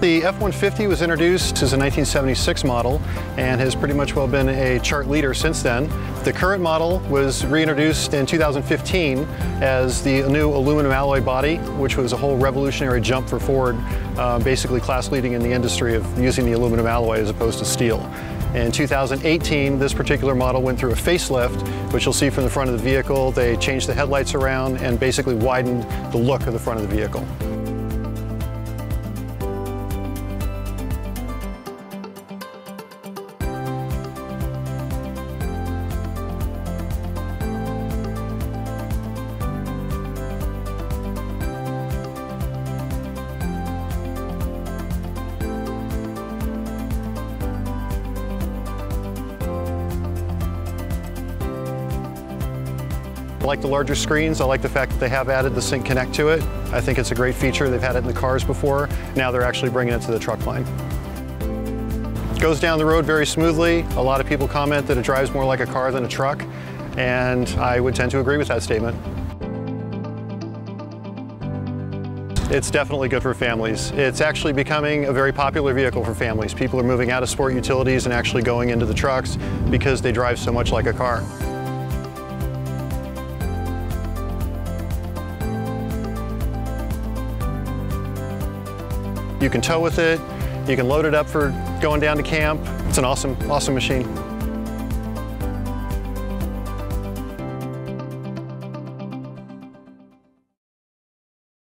The F-150 was introduced as a 1976 model and has pretty much well been a chart leader since then. The current model was reintroduced in 2015 as the new aluminum alloy body, which was a whole revolutionary jump for Ford, uh, basically class leading in the industry of using the aluminum alloy as opposed to steel. In 2018, this particular model went through a facelift, which you'll see from the front of the vehicle. They changed the headlights around and basically widened the look of the front of the vehicle. I like the larger screens. I like the fact that they have added the Sync Connect to it. I think it's a great feature. They've had it in the cars before. Now they're actually bringing it to the truck line. It goes down the road very smoothly. A lot of people comment that it drives more like a car than a truck, and I would tend to agree with that statement. It's definitely good for families. It's actually becoming a very popular vehicle for families. People are moving out of sport utilities and actually going into the trucks because they drive so much like a car. You can tow with it. You can load it up for going down to camp. It's an awesome, awesome machine.